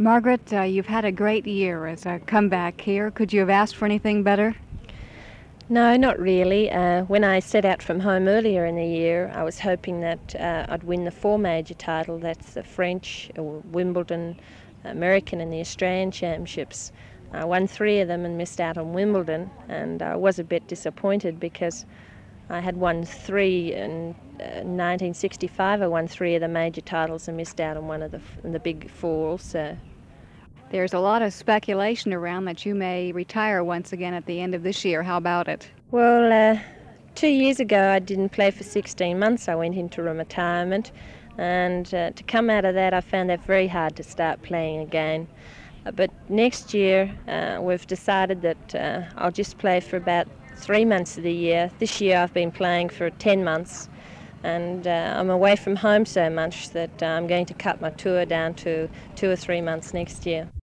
Margaret, uh, you've had a great year as a comeback here. Could you have asked for anything better? No, not really. Uh, when I set out from home earlier in the year, I was hoping that uh, I'd win the four major title. That's the French, uh, Wimbledon, American, and the Australian Championships. I won three of them and missed out on Wimbledon, and I was a bit disappointed because I had won three in 1965. Uh, I won three of the major titles and missed out on one of the the big four. So there's a lot of speculation around that you may retire once again at the end of this year. How about it? Well, uh, two years ago I didn't play for 16 months. I went into retirement, and uh, to come out of that, I found that very hard to start playing again. Uh, but next year, uh, we've decided that uh, I'll just play for about three months of the year. This year I've been playing for 10 months and uh, I'm away from home so much that I'm going to cut my tour down to two or three months next year.